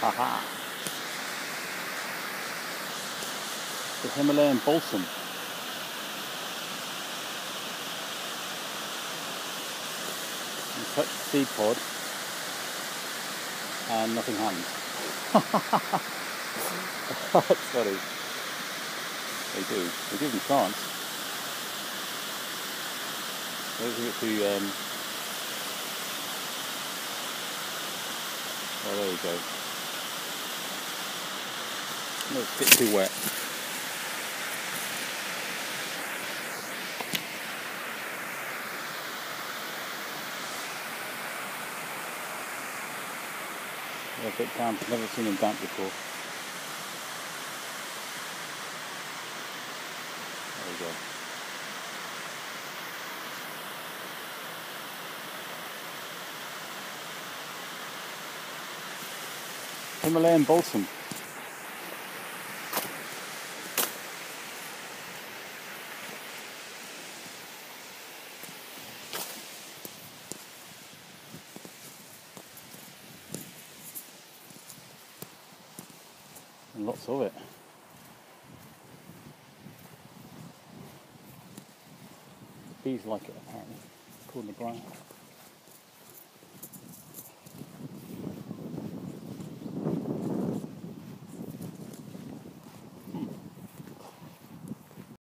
Haha. The Himalayan balsam. You touch the seed pod and nothing happens. That's funny. They do. They give them chance. Don't give it too um Oh there we go. A bit too wet. A bit damp. I've never seen them damp before. There we go. Himalayan balsam. And lots of it. Bees like it apparently, according to Brian.